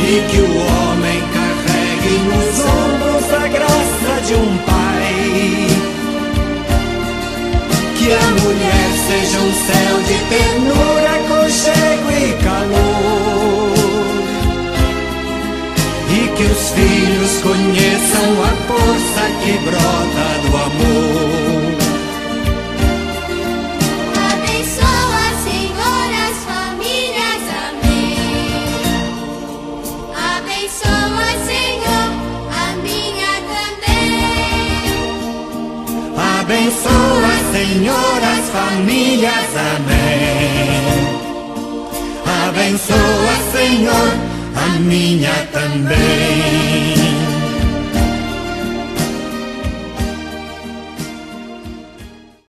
e que o homem carregue nos ombros a graça de um pai. Que a mulher seja um céu de ternura, conchego e calor. E que os filhos conheçam a Abençoa, Senhor, as famílias. Amém. Abençoa, Senhor, a minha também.